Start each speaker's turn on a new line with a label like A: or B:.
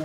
A: Oh,